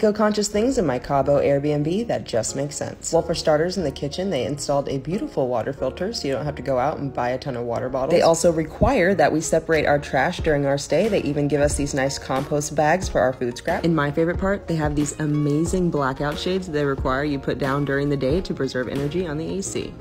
eco-conscious things in my Cabo Airbnb that just make sense. Well, for starters, in the kitchen, they installed a beautiful water filter so you don't have to go out and buy a ton of water bottles. They also require that we separate our trash during our stay. They even give us these nice compost bags for our food scrap. In my favorite part, they have these amazing blackout shades they require you put down during the day to preserve energy on the AC.